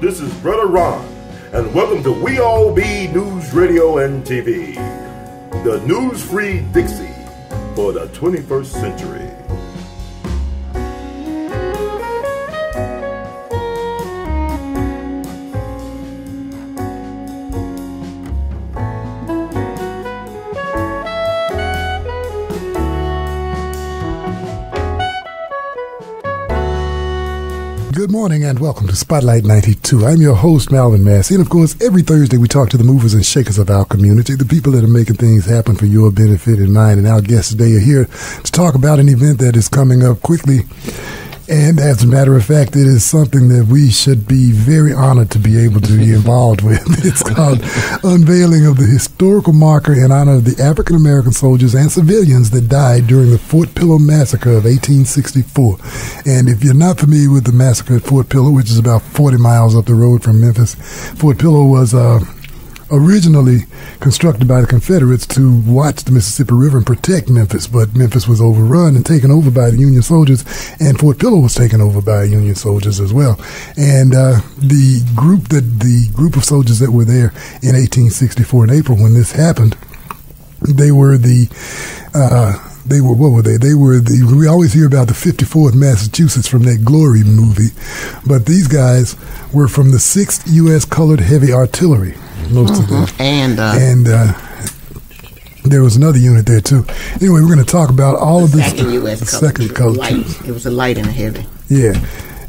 This is Brother Ron, and welcome to We All Be News Radio and TV, the news free Dixie for the 21st century. Morning and welcome to Spotlight 92. I'm your host, Malvin Massey. And of course, every Thursday we talk to the movers and shakers of our community, the people that are making things happen for your benefit and mine. And our guests today are here to talk about an event that is coming up quickly. And as a matter of fact, it is something that we should be very honored to be able to be involved with. It's called Unveiling of the Historical Marker in honor of the African American soldiers and civilians that died during the Fort Pillow Massacre of 1864. And if you're not familiar with the massacre at Fort Pillow, which is about 40 miles up the road from Memphis, Fort Pillow was uh, originally constructed by the Confederates to watch the Mississippi River and protect Memphis, but Memphis was overrun and taken over by the Union soldiers, and Fort Pillow was taken over by Union soldiers as well. And uh, the group that the group of soldiers that were there in 1864 in April when this happened, they were the uh, they were what were they? They were the we always hear about the 54th Massachusetts from that Glory movie, but these guys were from the 6th U.S. Colored Heavy Artillery, most of them, And uh, and uh, there was another unit there too. Anyway, we're going to talk about all of this. second U.S. the second color. Light. It was a light and a heavy. Yeah,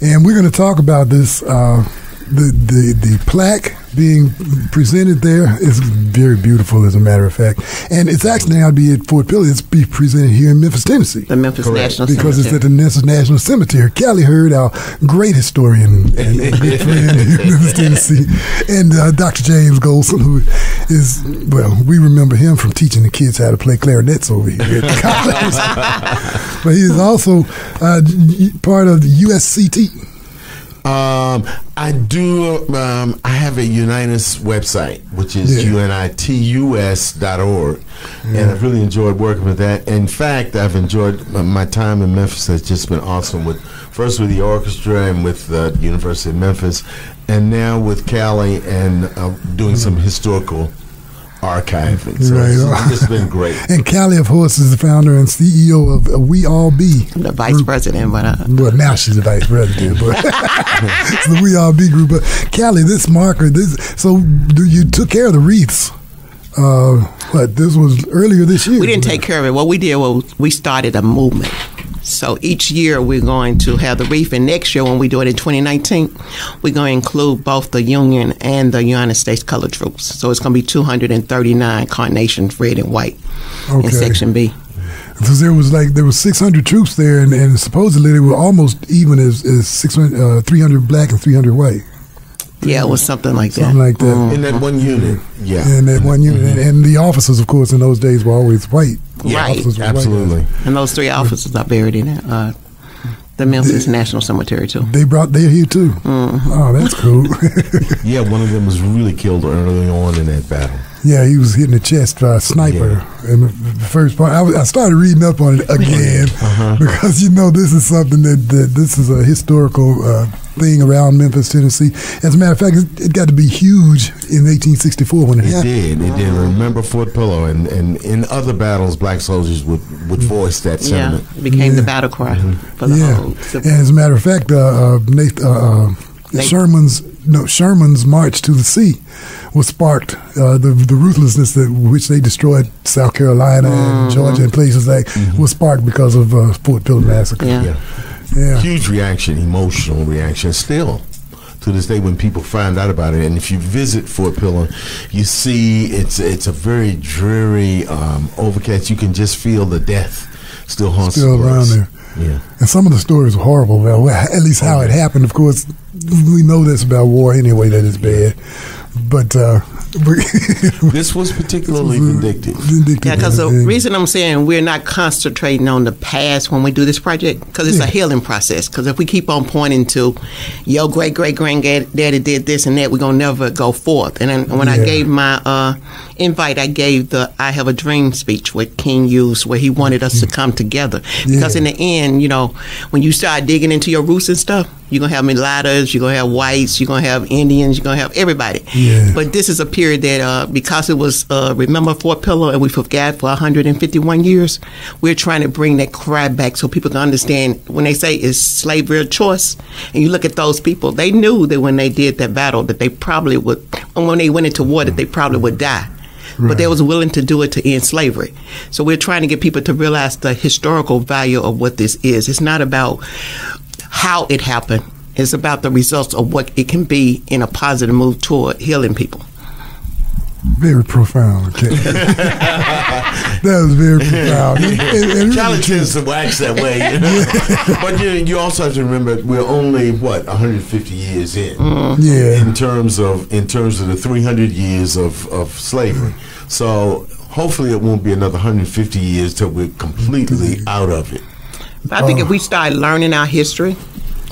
and we're going to talk about this. Uh, the the the plaque being presented there is very beautiful, as a matter of fact, and it's actually now to be at Fort Pillow. It's be presented here in Memphis, Tennessee. The Memphis National because it's at the Memphis National Cemetery. Callie Herd, our great historian and, and good friend here in Memphis, Tennessee, and uh, Dr. James Golson, who is, well, we remember him from teaching the kids how to play clarinets over here at the college. but he is also uh, part of the USCT. Um, I do. Um, I have a Unitas website, which is Yeah. unitus.org, and I've really enjoyed working with that. In fact, I've enjoyed uh, my time in Memphis. Has just been awesome. With first with the orchestra and with the University of Memphis, and now with Callie and uh, doing some historical archiving. So Right. it's, it's been great. And Callie, of course, is the founder and CEO of uh, We All Be. I'm The vice president, but uh, Well, now she's the vice president, but it's the We All Be group. But Callie, this marker, this so do- you took care of the wreaths. Uh, what this was earlier this year. we didn't take care of it. What we did was we started a movement. So each year we're going to have the reef, and next year when we do it in 2019, we're going to include both the Union and the United States Colored Troops. So it's going to be 239 carnations, red and white, Okay. in Section B. Because there was like there was 600 troops there, and, and supposedly they were almost even as, as 600, uh, 300 black and 300 white, Yeah, it was something like that. something like that. In that one unit, yeah. In that one unit, and, and the officers, of course, in those days were always white. The Right. officers white. Absolutely. And those three officers are buried in uh, the Memphis National Cemetery too. They brought they're here too. Mm-hmm. Oh, that's cool. Yeah, one of them was really killed early on in that battle. Yeah, he was hitting the chest by a sniper. And the first part, I, was- I started reading up on it again Uh-huh. because you know this is something that, that this is a historical uh, thing around Memphis, Tennessee. As a matter of fact, it, it got to be huge in 1864 when it, It happened. did. It did. Remember Fort Pillow, and, and in other battles, black soldiers would, would voice that Yeah, sentiment. it became the battle cry for the Yeah, whole. and as a matter of fact, uh, uh, Nath, uh, uh, Nate- Sherman's no Sherman's march to the sea was sparked. Uh, the the ruthlessness that which they destroyed South Carolina Mm-hmm. and Georgia and places like was sparked because of uh, Fort Pillow massacre. Yeah. Yeah. Yeah. Huge reaction, emotional reaction, still to this day when people find out about it. And if you visit Fort Pillow, you see it's it's a very dreary, um, overcast. You can just feel the death still haunts Still the around there. Yeah. And some of the stories are horrible. Well, well, at least how it happened. Of course, we know this about war anyway that it's bad. But uh, this was particularly vindictive. Vindictive Yeah, because the reason I'm saying we're not concentrating on the past when we do this project, because it's Yeah. a healing process. Because if we keep on pointing to your great great granddaddy did this and that, we're gonna never go forth. And then when I gave my uh, invite, I gave the "I Have a Dream" speech what King used, where he wanted us to come together. Because Yeah. in the end, you know, when you start digging into your roots and stuff, you're gonna have mulattoes, you're gonna have whites, you're gonna have Indians, you're gonna have everybody. Yeah. But this is a period that, uh, because it was, uh, remember Fort Pillow and we forgot for 151 years, we're trying to bring that cry back so people can understand when they say is slavery a choice, and you look at those people, they knew that when they did that battle that they probably would, and when they went into war that they probably would die. But they was willing to do it to end slavery. So we're trying to get people to realize the historical value of what this is. It's not about how it happened. It's about the results of what it can be in a positive move toward healing people. Very profound. Okay. that was very profound. And- and- and Charlie really tends to wax that way, you know? but you, you also have to remember we're only what 150 years in, mm-hmm. Yeah. in terms of in terms of the 300 years of, of slavery. So hopefully it won't be another 150 years till we're completely mm-hmm. out of it. But I think if um, we start learning our history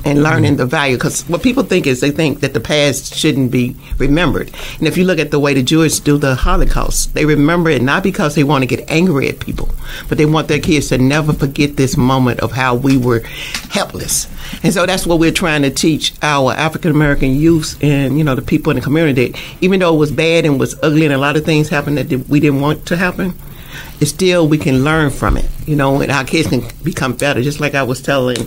and learning the value, because what people think is they think that the past shouldn't be remembered. And if you look at the way the Jewish do the Holocaust, they remember it not because they want to get angry at people, but they want their kids to never forget this moment of how we were helpless. And so that's what we're trying to teach our African American youth and you know the people in the community. That even though it was bad and was ugly and a lot of things happened that we didn't want to happen, it's still we can learn from it, you know, and our kids can become better. Just like I was telling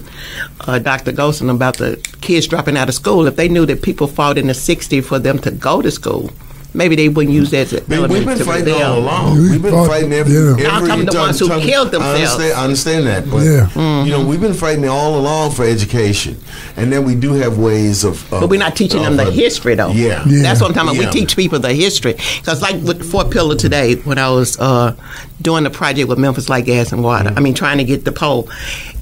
uh, Dr. Golson about the kids dropping out of school. If they knew that people fought in the '60s for them to go to school, maybe they wouldn't use that as an Man, element we've been to fighting rebel. all along. We We've been fought- fighting every, yeah. every I'm talking the ones who time- killed I themselves. understand, I understand that, but Yeah. you know we've been fighting all along for education, and then we do have ways of. of But we're not teaching them the history, though. Yeah. Yeah. That's what I'm talking about. Yeah. We teach people the history. Because, like with Fort Pillow today, when I was uh, doing the project with Memphis Light Gas and Water, I mean, trying to get the poll,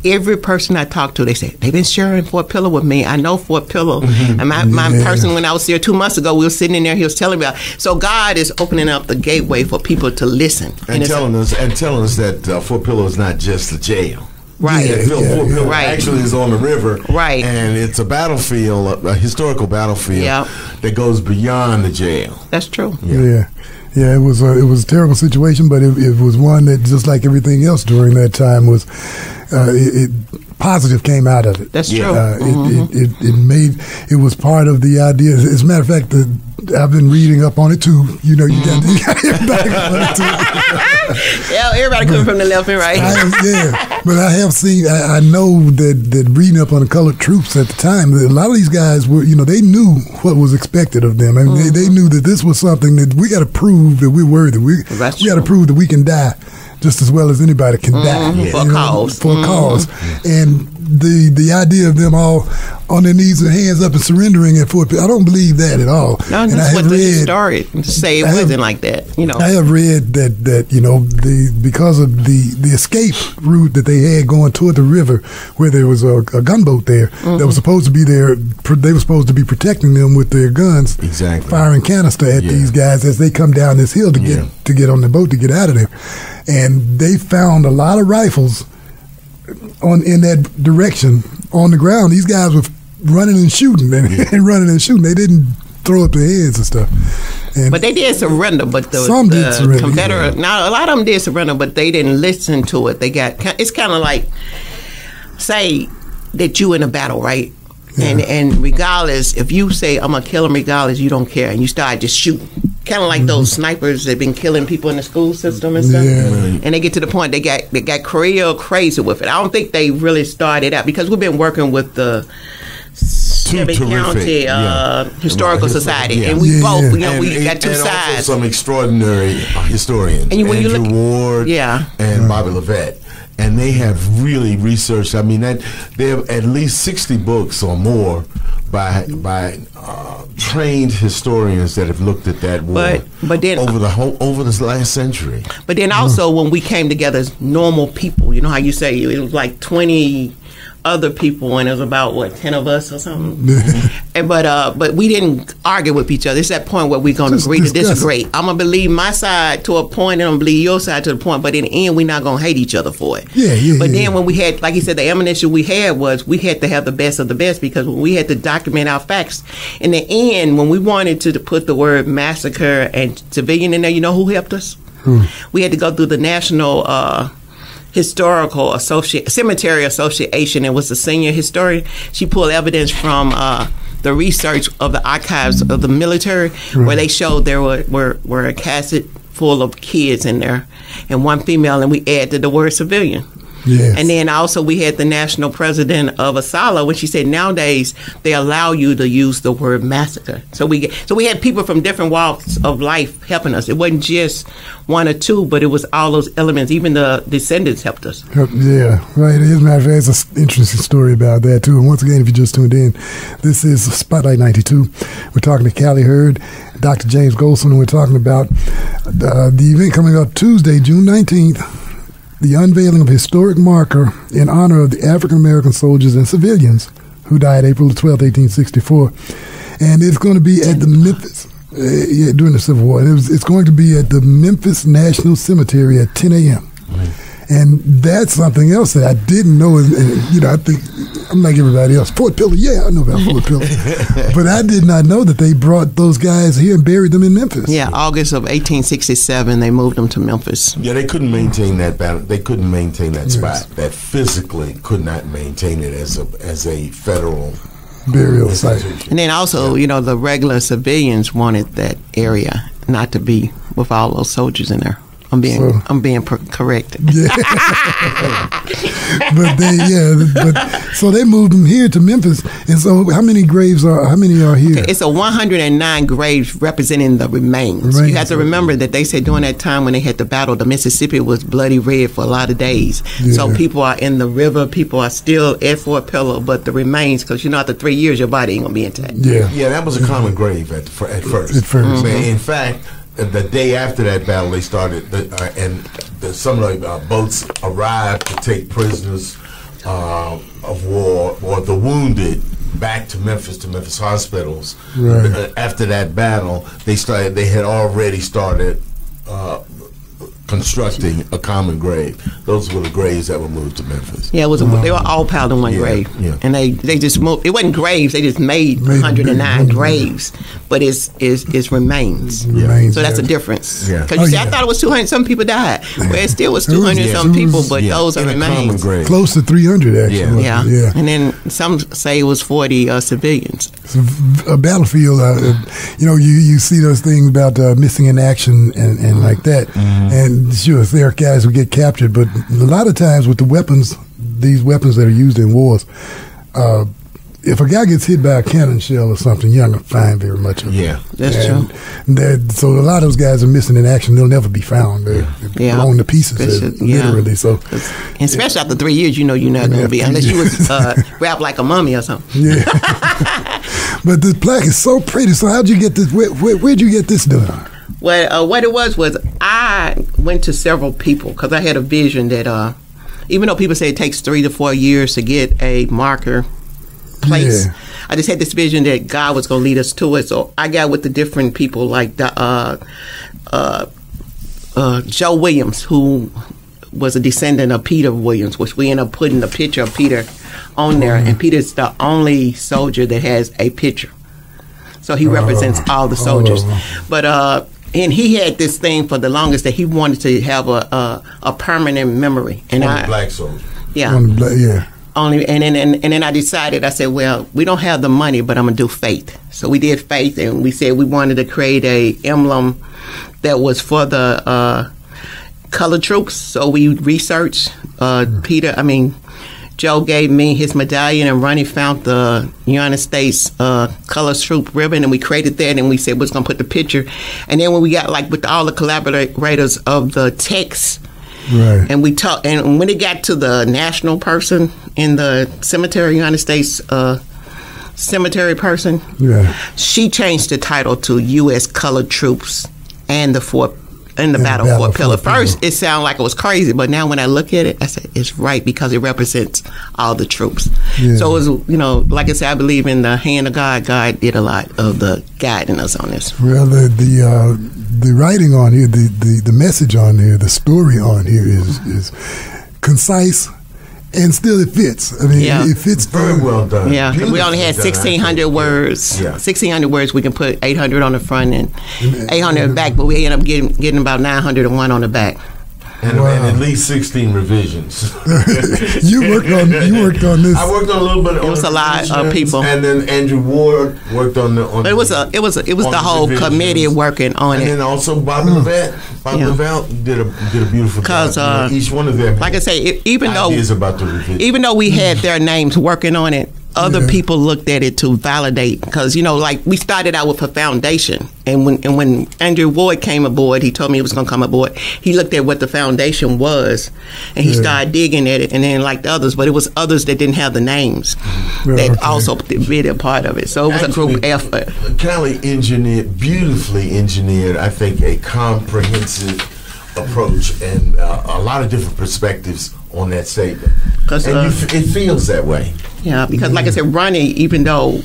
every person I talked to, they said, they've been sharing Fort Pillow with me. I know Fort Pillow. And my, my person, when I was there two months ago, we were sitting in there, he was telling me about So, God is opening up the gateway for people to listen. and it's- telling us and telling us that uh, Fort Pillow is not just a jail. Right. Yeah, That Fort yeah, Fort yeah. Pillow Right. actually is on the river, Right. And it's a battlefield, a, a historical battlefield Yeah. that goes beyond the jail. That's true. Yeah. yeah, It was a, it was a terrible situation, but it, it was one that just like everything else during that time was uh, it, it positive came out of it. That's Yeah. true. Uh, Mhm. it, it, it, it made it was part of the idea. As a matter of fact, the, I've been reading up on it too. You know, you got, you got everybody on it too. yeah, everybody coming from the left and right. I yeah, but I have seen. I, I know that that reading up on the colored troops at the time, a lot of these guys were, you know, they knew what was expected of them. I mean, they, they knew that this was something that we got to prove that we're worthy. We That's we got to prove that we can die just as well as anybody can die For a you know, cause. For a Mhm. cause, and the the idea of them all on their knees and hands up and surrendering at Fort. Pitt, I don't believe that at all. No, and I that's have what the read- historian say it have- wasn't like that. You know, I have read that that you know the because of the the escape route that they had going toward the river, where there was a, a gunboat there that was supposed to be there. They were supposed to be protecting them with their guns, Exactly. firing canister at Yeah. these guys as they come down this hill to get Yeah. to get on the boat to get out of there. And they found a lot of rifles on in that direction on the ground. These guys were running and shooting and, and running and shooting. They didn't throw up their heads and stuff. And But they did surrender. But the, Some did surrender, Confederate, now a lot of them did surrender, but they didn't listen to it. They got it's kind of like say that you in a battle, right? And and regardless, if you say I'm gonna kill him, regardless, you don't care, and you start just shooting, kind of like those snipers that have been killing people in the school system and stuff. Mm-hmm. Yeah. And they get to the point they got they got real crazy with it. I don't think they really started out because we've been working with the. Shelby County uh, yeah. Historical Right, Society, yeah. and we Yeah, both, yeah. you know, we and, got two and sides. Also some extraordinary uh, historians. And you- when you Andrew look- Ward Yeah. and Bobby Lovett. And they have really researched. I mean, that they have at least sixty books or more by by uh, trained historians that have looked at that war But- but then- over the whole over this last century. But then also when we came together as normal people, you know how you say it was like twenty other people and it was about what ten of us or something. And but uh, but we didn't argue with each other. It's that point where we're gonna Just agree to disagree. I'm gonna believe my side to a point, and I'm gonna believe your side to the point. But in the end, we're not gonna hate each other for it. Yeah, yeah, But yeah, then yeah. when we had, like you said, the ammunition we had was we had to have the best of the best because when we had to document our facts. In the end, when we wanted to put the word massacre and civilian in there, you know who helped us? We had to go through the national. Uh, Historical Associate Cemetery Association and was a senior historian. She pulled evidence from uh, the research of the archives of the military, where they showed there were, were were a cassette full of kids in there, and one female, and we added the word civilian. Yes. And then also we had the national president of Asala when she said nowadays they allow you to use the word massacre. So we get, so we had people from different walks of life helping us. It wasn't just one or two, but it was all those elements. Even the descendants helped us. Yeah, right. As a matter of fact, there's an interesting story about that, too. And once again, if you just tuned in, this is Spotlight 92. We're talking to Callie Herd, Dr. James Golson, and we're talking about uh, the event coming up Tuesday, June 19th, the unveiling of a historic marker in honor of the African American soldiers and civilians who died April the 12th, 1864. And it's going to be at the Memphis. Uh, yeah, during the Civil War. It was, it's going to be at the Memphis National Cemetery at 10 a.m. And that's something else that I didn't know. And, and, you know, I think I'm like everybody else. Fort Pillow, yeah, I know about Fort Pillow, but I did not know that they brought those guys here and buried them in Memphis. Yeah, August of 1867, they moved them to Memphis. Yeah, they couldn't maintain that battle. They couldn't maintain that spot. That physically could not maintain it as a as a federal burial site. And then also, you know, the regular civilians wanted that area not to be with all those soldiers in there. I'm being So- I'm being per- corrected. Yeah, but they yeah, but so they moved them here to Memphis. And so, how many graves are? How many are here? It's a 109 graves representing the remains. Remains, You have to remember that they said during that time when they had the battle, the Mississippi was bloody red for a lot of days. So people are in the river. People are still at Fort Pillow, but the remains, because you know, after three years, your body ain't gonna be intact. yeah, Yeah, that was a common grave at, at first. At 1st Man, mm-hmm. In fact, the day after that battle, they started, the, uh, and the, some of the uh, boats arrived to take prisoners uh, of war or the wounded back to Memphis to Memphis hospitals. Right. Uh, After that battle, they started. They had already started. Constructing a common grave. Those were the graves that were moved to Memphis. Yeah, it was. they were all piled in one Yeah, grave, yeah. and they they just moved. It wasn't graves; they just made Made 109 big- graves, but it's it's, it's remains. Remains, So that's yeah. a difference. Yeah. Because Oh, you see, yeah. I thought it was 200. Some people died. Well, it still was It was- 200 yeah, some it people, but Yeah, those are in a common remains. grave. close to 300 actually. Yeah. Yeah. yeah. and then some say it was 40 uh, civilians. a battlefield. Uh, you know, you, you see those things about uh, missing in action and, and like that. And sure, there are guys who get captured, but a lot of times with the weapons, these weapons that are used in wars, uh, if a guy gets hit by a cannon shell or something, you're not going to find very much of it. Yeah. That's And true. So a lot of those guys are missing in action. They'll never be found. They're, Yeah. blown to pieces, Especially- uh, yeah. literally. So, And especially after three years, you know you're not going to be, unless you was uh, wrapped like a mummy or something. yeah. but this plaque is so pretty. So how'd you get this? Where, where, where'd you get this done? Well, uh, what it was was I went to several people because I had a vision that uh, even though people say it takes three to four years to get a marker place, Yeah. I just had this vision that God was going to lead us to it. So I got with the different people like the, uh, uh, uh, Joe Williams, who was a descendant of Peter Williams, which we ended up putting the picture of Peter on there. And Peter's the only soldier that has a picture. So he represents all the soldiers. them. But uh, and he had this thing for the longest that he wanted to have a a, a permanent memory. And One I black soldiers. yeah On the yeah. only and then and, and then I decided I said well we don't have the money but I'm gonna do faith so we did faith and we said we wanted to create a emblem that was for the uh, color troops so we researched uh, Peter I mean Joe gave me his medallion and Ronnie found the United States uh, Colors Troop ribbon and we created that and we said we was gonna put the picture and then when we got like with all the collaborators of the text Right. and we talked and when it got to the national person in the cemetery united states uh, cemetery person yeah. she changed the title to u.s colored troops and the fort in the In the battle, battle for. Pillow. First, it sounded like it was crazy, but now when I look at it, I say it's right because it represents all the troops. Yeah. So it was, you know, like I said, I believe in the hand of God. God did a lot of the guiding us on this. Well, the the uh, the writing on here, the, the, the message on here, the story on here is is concise and still it fits. I mean, Yeah. it fits Very well done. Yeah, we only had Beautifully done, I sixteen hundred words. Yeah. sixteen hundred words. We can put eight hundred on the front and eight hundred back, but we end up getting getting about nine hundred and one on the back. And, Wow. and at least 16 revisions. You worked on you worked on this. I worked on a little bit. It was a lot of people. and then Andrew Ward worked on the. On it was a it was a, it was on the whole revisions. committee working on And it. And then also Bob Lovett. Bob Yeah. Lovett did a did a beautiful job. 'Cause, You know, uh, each one of them. like I say, even though about the even though we had their names working on it, other Yeah. people looked at it to validate because you know, like we started out with a foundation, and when and when Andrew Ward came aboard, he told me he was going to come aboard. He looked at what the foundation was, and he Yeah. started digging at it, and then like the others, but it was others that didn't have the names Yeah, that okay. also did a part of it. So it was a group effort. Callie engineered, beautifully engineered, I think, a comprehensive approach and uh, a lot of different perspectives on that statement. 'Cause, and uh, you f- it feels that way. Yeah, because like I said, Ronnie, even though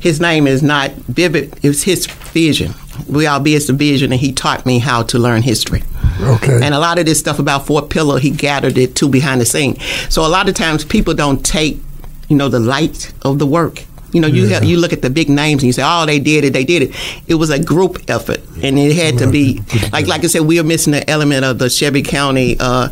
his name is not vivid, it was his vision. We all be it's the vision, and he taught me how to learn history. Okay. And a lot of this stuff about Fort Pillow, he gathered it too behind the scene. So a lot of times people don't take, you know, the light of the work. You know, you Yeah. have, you look at the big names and you say, "Oh, they did it, they did it." It was a group effort, and it had to be like like I said, we are missing the element of the Shelby County, uh,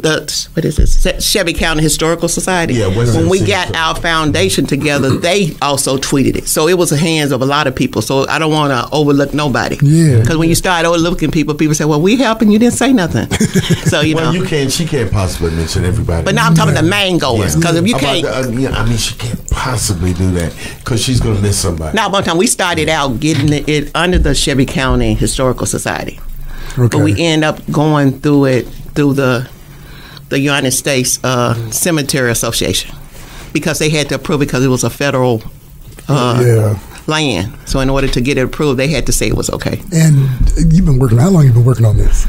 the what is this Shelby County Historical Society. Yeah, when we got our foundation together, they also tweeted it. So it was the hands of a lot of people. So I don't want to overlook nobody. Yeah. Because when you start overlooking people, people say, "Well, we helping you didn't say nothing." so you know well, know. you can't. She can't possibly mention everybody. but now I'm talking the main goers because if you About can't. the- uh, yeah, I mean, she can't possibly do that because she's going to miss somebody. Now, one time we started out getting it, it under the Shelby County Historical Society, okay. but we end up going through it through the the United States uh, Cemetery Association because they had to approve it because it was a federal uh, yeah. land. So in order to get it approved, they had to say it was okay. And you've been working. How long you been working on this?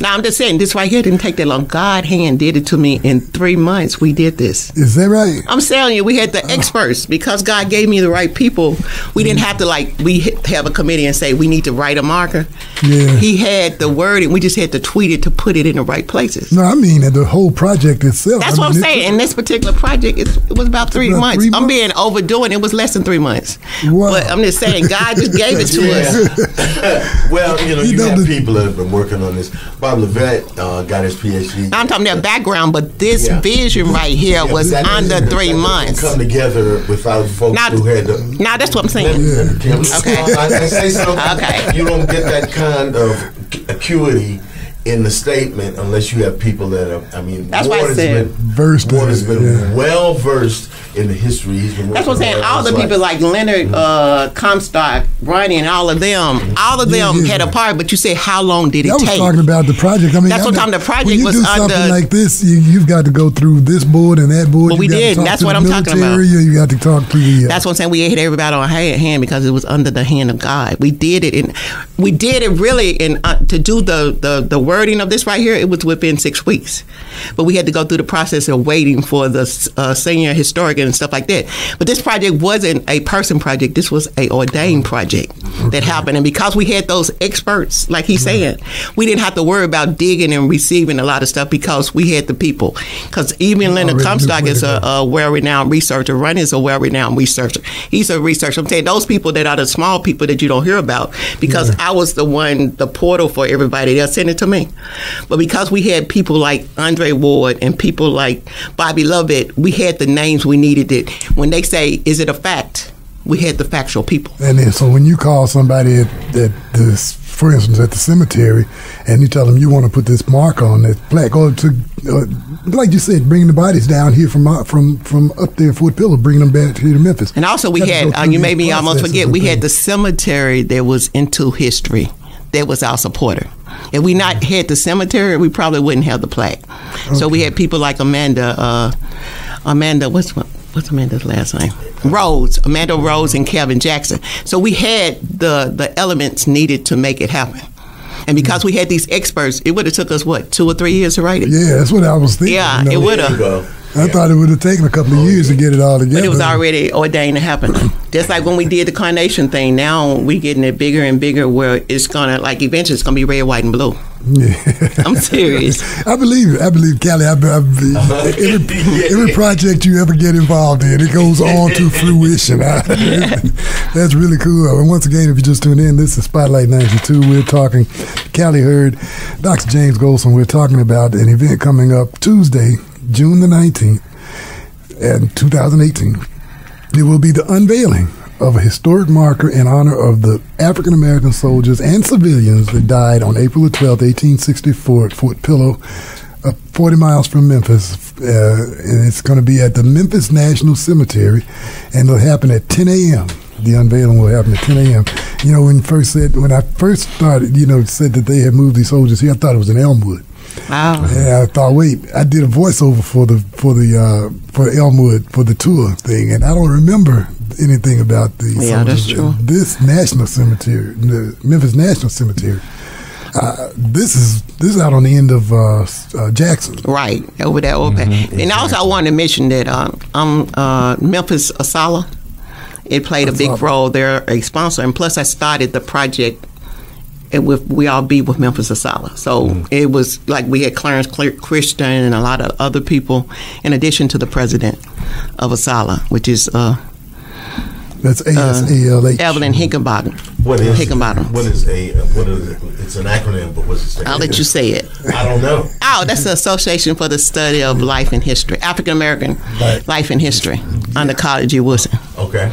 Now I'm just saying this right here didn't take that long. God hand did it to me in three months. We did this. Is that right? I'm telling you, we had the experts because God gave me the right people. We didn't have to like we have a committee and say we need to write a marker. Yeah. He had the word, and we just had to tweet it to put it in the right places. No, I mean the whole project itself. That's I what I'm saying. In this particular project, it's, it was about three About months. three I'm being overdoing. It was less than three months. Wow. But I'm just saying, God just gave it to us. well, you know, You you, know have the- people that have been working on this. Bob Lovett uh, got his PhD. I'm talking their background, but this Yeah. vision right here Yeah, was under doesn't- three months. Come together without folks Now, who had to. now that's what I'm saying. Can we- Okay. I, I say something. Okay. You don't get that kind of acuity in the statement unless you have people that are. I mean, That's why I has, said- been, Versed in Ward has been yeah. well versed in the history. He's been That's what I'm saying. All the his people like Leonard uh, Comstock, Ronnie, and all of them, all of them yeah. had a part. But you said, how long did it take? I was take? talking about the project. I mean, That's I what mean, I'm- the project when you was do something under- like this, you, you've got to go through this board and that board. Well, we did. talk That's what I'm talking about. military, You got to talk to the. Uh, That's what I'm saying. We had everybody on hand hand because it was under the hand of God. We did it, and we did it really. In uh, to do the, the the wording of this right here, it was within six weeks. But we had to go through the process of waiting for the uh, senior historian and stuff like that. But this project wasn't a person project. This was a ordained project that happened, and because we had those experts, like he's saying, we didn't have to worry about digging and receiving a lot of stuff because we had the people. Because even Leonard Comstock is a, a well-renowned researcher. Run is a well-renowned researcher. He's a researcher. I'm saying those people that are the small people that you don't hear about because I was the one, the portal for everybody. They'll send it to me. But because we had people like Andrew Ward and people like Bobby Lovett, we had the names we needed. It when they say, "Is it a fact?" We had the factual people. and then, so when you call somebody at, at this, for instance, at the cemetery, and you tell them you want to put this mark on that plaque, or to, uh, like you said, bringing the bodies down here from uh, from from up there, Fort Pillow, bringing them back here to Memphis. And also, we had, uh, you made me almost forget, we had the cemetery that was into history. That was our supporter. If we not had the cemetery, we probably wouldn't have the plaque. So we had people like Amanda, uh, Amanda, what's what's Amanda's last name? Rhodes, Amanda Rhodes, and Kevin Jackson. So we had the the elements needed to make it happen. And because we had these experts, it would have took us what two or three years to write it. Yeah, that's what I was thinking. Yeah, you know. it would have. Go. I thought it would have taken a couple of oh, years to get it all together. But it was already ordained to happen. Just like when we did the carnation thing, now we're getting it bigger and bigger where it's gonna like eventually it's gonna be red, white, and blue. Yeah. I'm serious. I believe it. I believe Callie. I, I, every, every project you ever get involved in, it goes on to fruition. That's really cool. And once again, if you just tuned in, this is Spotlight 92. We're talking, Callie Herd Dr. James Golson. We're talking about an event coming up Tuesday, June the 19th, in 2018. It will be the unveiling of a historic marker in honor of the African American soldiers and civilians that died on April the 12th, 1864, at Fort Pillow, uh, 40 miles from Memphis. Uh, and it's going to be at the Memphis National Cemetery, and it'll happen at 10 a.m. The unveiling will happen at 10 a.m. You know, when first said, when I first started, you know, said that they had moved these soldiers here, I thought it was in Elmwood. Wow. And I thought, wait, I did a voiceover for the for the uh, for Elmwood for the tour thing, and I don't remember anything about the Yeah, that's true. This national cemetery, the Memphis National Cemetery. Uh, this is this is out on the end of uh, s- uh, Jackson. Right over there, over Mm-hmm. And also, I wanted to mention that uh, I'm uh, Memphis Asala. It played a big Asala. role. They're a sponsor, and plus, I started the project. It with we all be with Memphis Asala, so Mm-hmm. it was like we had Clarence Christian and a lot of other people, in addition to the president of Asala, which is uh, That's A S A L H. Evelyn Higginbotham. What is Higginbotham? What is a uh, what is it? It's an acronym, but what's it stand I'll let you say it. I don't know. Oh, that's the Association for the Study of Life and History, African American Right. Life and History, under Carter G. Woodson. Okay.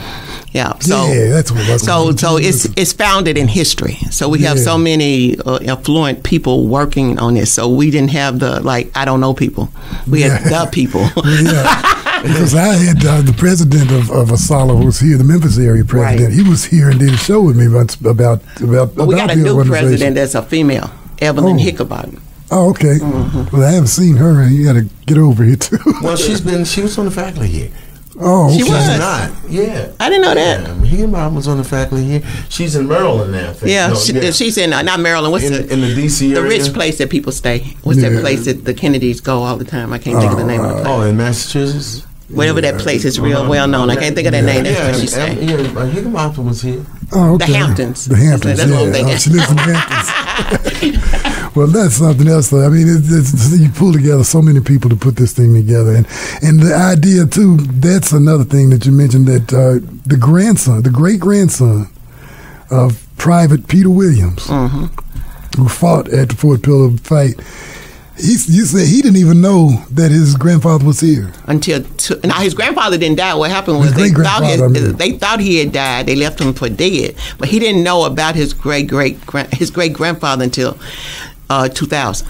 Yeah. So Yeah, that's what it was. so so it's it's founded in history. So we have so many uh, affluent people working on this. So we didn't have the like I don't know people. We had the people. yeah, because I had uh, the president of, of Asala who was here, the Memphis area president. Right. He was here and did a show with me once about about But we about got a the new president that's a female, Evelyn Oh. Higginbotham. Oh, okay. Mm-hmm. Well, I haven't seen her. And you got to get over here too. Well, she's been she was on the faculty here. Oh, okay. She She's was. not. Yeah. I didn't know that. Yeah, Higginbotham was on the faculty here. She's in Maryland now. I think. Yeah, No, she, she's in uh, not Maryland. What's in, the in the DC the rich place that people stay? What's Yeah. that place that the Kennedys go all the time? I can't think of the name of it. Oh, in Massachusetts. Whatever that place is, real well known. I can't think of that name. That's yeah, where she yeah, stay. yeah, uh, Higginbotham was here. Oh, okay. The Hamptons. The Hamptons. That's what I'm yeah. thinking. Oh, she lives in the Hamptons. well, that's something else. Though. I mean, it's, it's, you pull together so many people to put this thing together, and and the idea too. That's another thing that you mentioned that uh, the grandson, the great grandson of Private Peter Williams, Mm-hmm. who fought at the Fort Pillow fight. He, you said he didn't even know that his grandfather was here. Until now, his grandfather didn't die. What happened was they thought, great-grandfather, I mean. they thought he had died. They left him for dead, but he didn't know about his great great his great grandfather until uh, 2000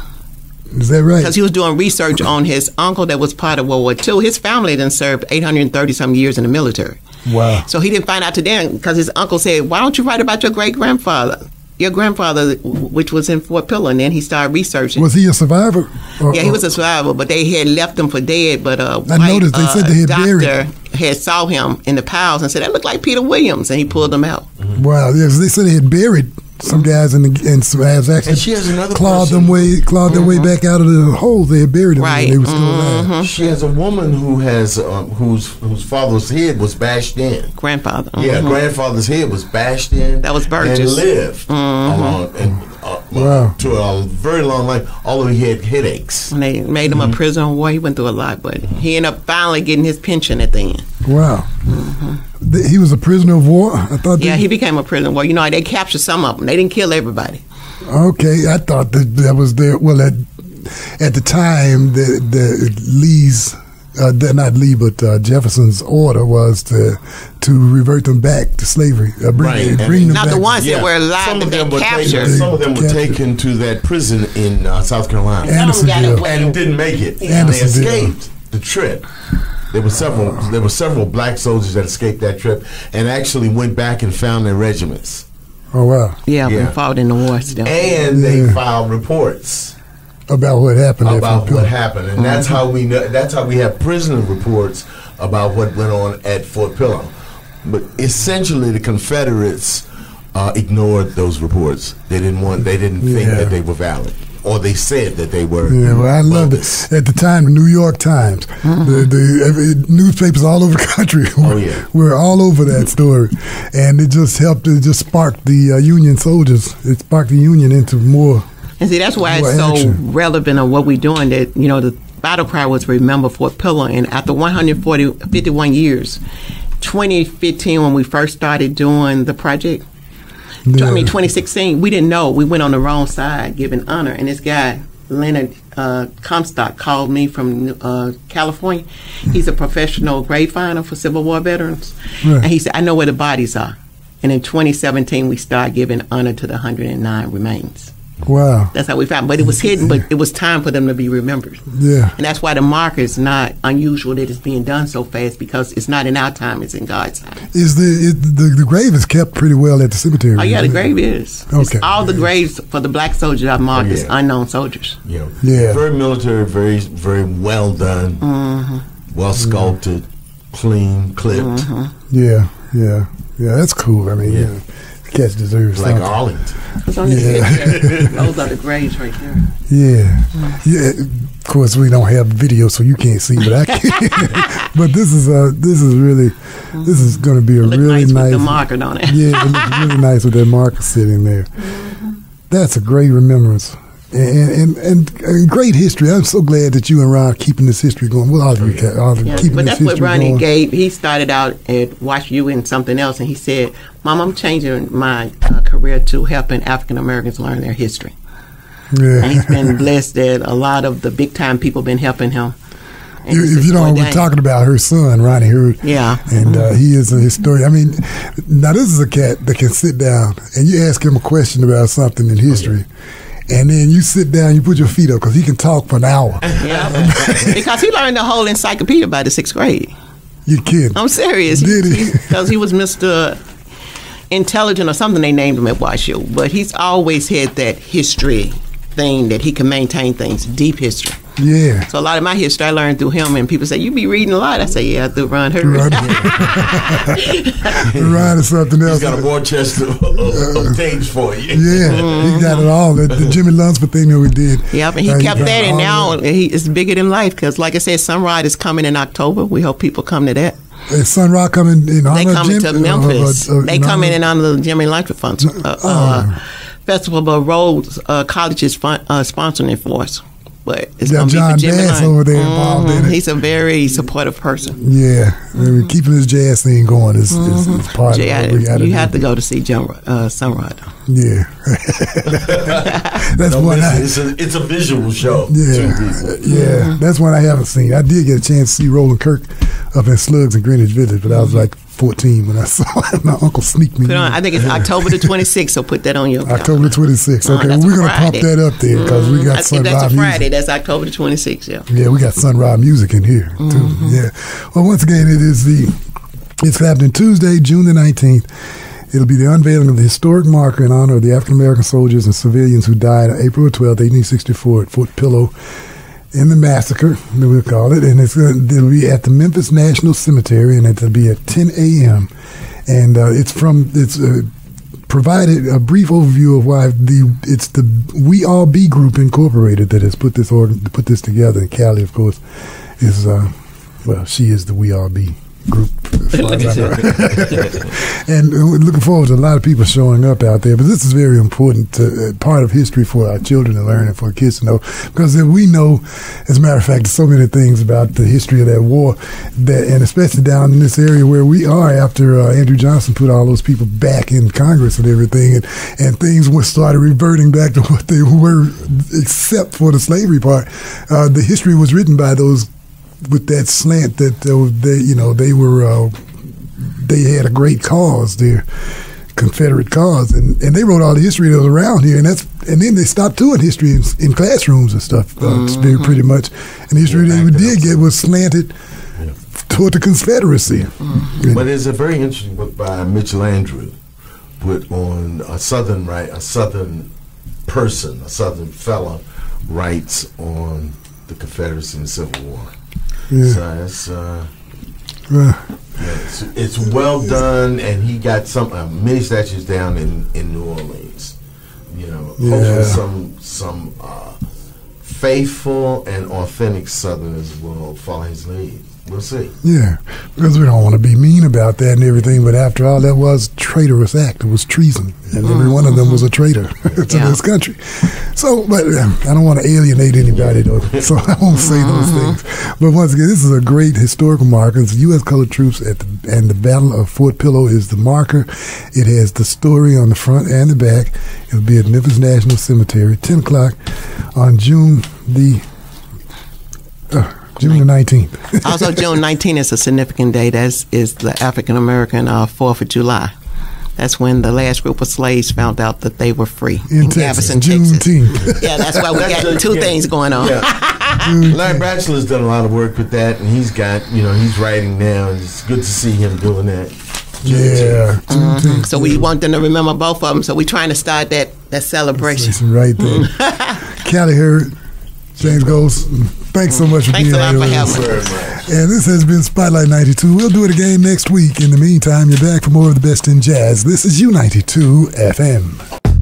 Is that right? because he was doing research on his uncle that was part of World War II. His family then served 830 some years in the military. Wow. So he didn't find out to then because his uncle said, "Why don't you write about your great grandfather?" Your grandfather, which was in Fort Pillow, and then he started researching. Was he a survivor? Or- Yeah, he was a survivor, but they had left him for dead. But uh, I white, noticed they uh, said they had doctor buried- had saw him in the piles and said that looked like Peter Williams, and he pulled him out. Wow, yeah, 'cause they said they had buried some guys in the and some has actually And she has another clawed person- them way clawed their way back out of the hole they had buried them. Right. They were still alive. She has a woman who has um, whose whose father's head was bashed in. Grandfather. Yeah, mhm. grandfather's head was bashed in. That was Burgess. And Burgess. lived along and uh, Wow. to a very long life. Although he had headaches. And they made him Mm-hmm. a prisoner of war. He went through a lot, but he ended up finally getting his pension at the end. Wow, Th- he was a prisoner of war. I thought. Yeah, he became a prisoner of war. You know, they captured some of them. They didn't kill everybody. Okay, I thought that that was there. Well, at at the time, the the Lee's. Uh, the- not Lee, but uh, Jefferson's order was to to revert them back to slavery. Uh, bring, Right. bring them Now, back. the ones that were alive some that of they them were captured. taken. Some of them were Captured. taken to that prison in uh, South Carolina. Some of Andersonville. and didn't make it. Yeah. They escaped the trip. There were several. There were several black soldiers that escaped that trip and actually went back and found their regiments. Oh wow, Yeah, Yeah. and fought in the war still. And they Yeah. filed reports about what happened. about Fort Pillow. what happened, and that's how we know. That's how we have prisoner reports about what went on at Fort Pillow. But essentially, the Confederates uh, ignored those reports. They didn't want. They didn't think that they were valid, or they said that they were. Yeah, well, I loved it. At the time, the New York Times, the, the every, newspapers all over the country were, Oh, yeah. were all over that story, and it just helped. It just sparked the uh, Union soldiers. It sparked the Union into more. And see, that's why More it's so action. relevant of what we're doing. That you know, the battle cry was "Remember Fort Pillow," and after 140, 51 years, 2015 when we first started doing the project. I mean, 2016, we didn't know. We went on the wrong side, giving honor. And this guy, Leonard uh, Comstock, called me from uh, California. He's a professional grave finder for Civil War veterans. Right. And he said, I know where the bodies are. And in 2017, we started giving honor to the 109 remains. Wow. That's how we found. But it was hidden. But it was time for them to be remembered. Yeah. And that's why the marker is not unusual that it's being done so fast because it's not in our time; it's in God's time. Is the it, the the grave is kept pretty well at the cemetery? Oh yeah, the it? grave is. It's Okay. all the graves for the black soldiers are marked Oh, as unknown soldiers. You know, Yeah. very military, very very well done, Mm-hmm. well sculpted, clean, clipped, Mm-hmm. Yeah, yeah, yeah. That's cool. I mean, Yeah. yeah. Cats deserve like something. Arlington. It's on the Yeah. picture. Those are the graves right there. Yeah, yeah. Of course, we don't have video, so you can't see, but I can. but this is uh, this is really, this is going to be a Look really nice, nice. with the marker on it. yeah, it looks really nice with that marker sitting there. That's a great remembrance. And, and and and great history. I'm so glad that you and Ron are keeping this history going. Well, all of you, ca- all of you Yeah, keeping but that's what Ronnie going. gave. He started out at WashU in something else, and he said, "Mom, I'm changing my uh, career to helping African Americans learn their history." And he's Yeah. been blessed that a lot of the big time people been helping him. And You- he if you know, "Boy, we're talking about her son, Ronnie Herd. Yeah. And uh, he is a historian. I mean, now this is a cat that can sit down and you ask him a question about something in history. And then you sit down, you put your feet up because he can talk for an hour. Yeah, because he learned the whole encyclopedia by the sixth grade. You kidding? I'm serious. Did he? Because he was Mr. Intelligent or something they named him at WashU. But he's always had that history thing that he can maintain things, deep history. Yeah. So a lot of my history I learned through him, and people say, "You be reading a lot." I say, "Yeah, through Ron Herd." Ron, Ron is something else. He's got a war chest of, of, of things for you. yeah, he got it all. The, the Jimmy Lunceford thing that we did. Yep, and he uh, kept got that, and now that. he is bigger than life. Because, like I said, Sunrise is coming in October. We hope people come to that. Is Sun Ra coming in honor They of coming Jim- to Memphis. uh, uh, they come in honor- and honor the Jimmy Lunceford Fund, uh, Oh. uh, Festival, but Rhodes uh, College is fun, uh, sponsoring it for us. But it's Got going to be John for Bass over there involved in Mhm. it. He's a very supportive person. Yeah, I mean, keeping his jazz thing going is, is, is part Jay, of what we got you do. have to go to see John, uh, Sun Ra. though. Yeah, that's Don't one I. it. It's a, it's a visual show. Yeah, Two people. yeah, that's one I haven't seen. I did get a chance to see Roland Kirk up in Slugs in Greenwich Village, but I was like 14 when I saw it. My uncle sneaked me. Put in. on, I think it's October the 26th, so put that on your calendar. October the 26th. Uh, Okay, well, we're gonna pop that up there because we got I Sun that's a Friday. music. That's October the 26th, yeah. Yeah, we got Sun music in here too. Mm-hmm. Yeah. Well, once again, it is the. It's happening Tuesday, June the 19th. It'll be the unveiling of the historic marker in honor of the African American soldiers and civilians who died on April 12, 1864 at Fort Pillow in the massacre, we'll call it. And it's going to be at the Memphis National Cemetery, and it'll be at 10 a.m. And uh, it's from, it's uh, provided a brief overview of why the it's the We All Be Group Incorporated that has put this organ, put this together. And Callie, of course, is uh, well, she is the We All Be group. and we're looking forward to a lot of people showing up out there. But this is very important to, uh, part of history for our children to learn and for kids to know. Because we know, as a matter of fact, so many things about the history of that war, that and especially down in this area where we are after uh, Andrew Johnson put all those people back in Congress and everything, and, and things were started reverting back to what they were, except for the slavery part. Uh, the history was written by those with that slant that uh, they, you know, they were, uh, they had a great cause there, Confederate cause, and, and they wrote all the history that was around here, and that's, and then they stopped doing history in, in classrooms and stuff, uh, it's very pretty much, and the history Yeah, they back did up. get was slanted toward the Confederacy. And- But there's a very interesting book by Mitch Landrieu, put on a southern right, a southern person, a southern fella writes on the Confederacy and the Civil War. Yeah. So it's uh, Uh, It's, it's well done, and he got some uh, many statues down in, in New Orleans. You know, Yeah. hopefully some some uh, faithful and authentic Southerners will follow his lead. We'll see. Yeah, because we don't want to be mean about that and everything, but after all, that was a traitorous act. It was treason, and every one of them was a traitor to Yeah. this country. So, but um, I don't want to alienate anybody, though, so I won't say those things. But once again, this is a great historical marker. It's U.S. colored troops at the, and the Battle of Fort Pillow is the marker. It has the story on the front and the back. It'll be at Memphis National Cemetery, 10 o'clock on June the uh, June 19th. also, June nineteenth is a significant day. That is the African American uh, Fourth of July. That's when the last group of slaves found out that they were free in Texas, Galveston, Texas. Yeah, that's why we got two yeah. things going on. Yeah. Larry Batchelor's done a lot of work with that, and he's got you know he's writing now, and it's good to see him doing that. Yeah, Juneteenth. So we want them to remember both of them. So we're trying to start that that celebration. Listen right there. Callie Herd, James Ghost, thanks so much for Thanks being a lot here for having me. And this has been Spotlight 92. We'll do it again next week. In the meantime, you're back for more of the best in jazz. This is U92 FM.